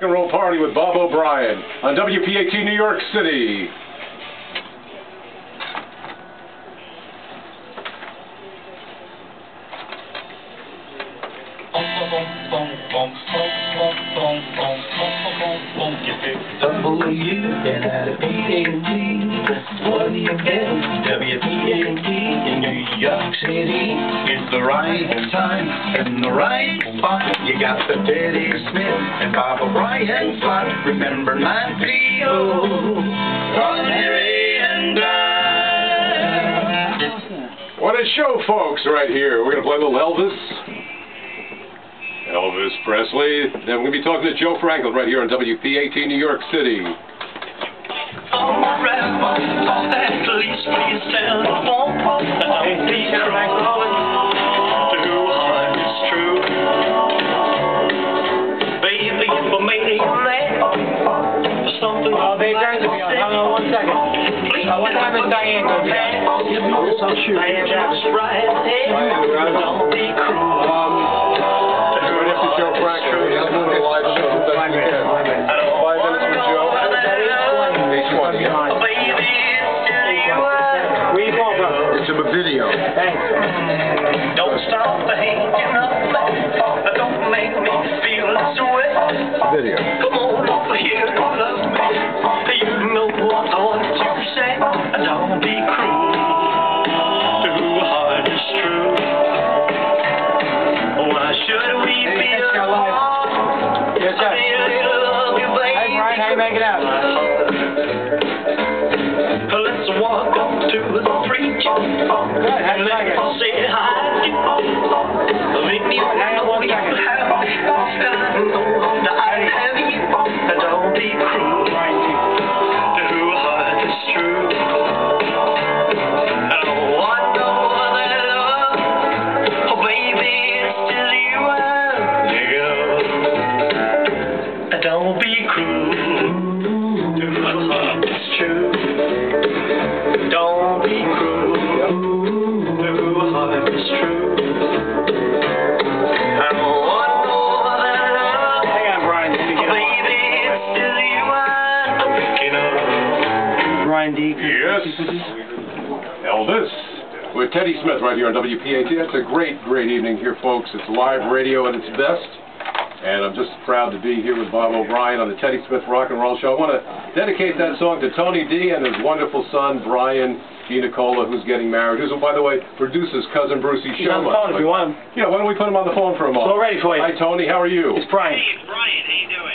And roll party with Bob O'Brien on WPAT New York City. City. It's the right time and the right spot. You got the Teddy Smith and Bob O'Brien slot. Remember 9 p.o. And I. What a show, folks, right here. We're going to play a little Elvis. Elvis Presley. Then we're going to be talking to Joe Franklin right here on WPAT New York City. What time is Diane going to be down? I'll shoot. Um, right you making out? Let's walk up to the preacher. Good, D. Yes. Elvis. With Teddy Smith right here on WPAT. That's a great, great evening here, folks. It's live radio at its best. And I'm just proud to be here with Bob O'Brien on the Teddy Smith Rock and Roll Show. I want to dedicate that song to Tony D and his wonderful son, Brian D. Nicola, who's getting married. Who's, by the way, produces Cousin Brucey's He's show. on the phone if you want him. Yeah, why don't we put him on the phone for a It's all ready for you. Hi, Tony. How are you? It's Brian.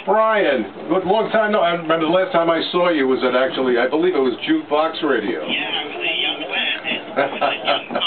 Brian, good long time. No, I remember the last time I saw you was at actually, I believe it was Jukebox Radio. Yeah, I was a young lad.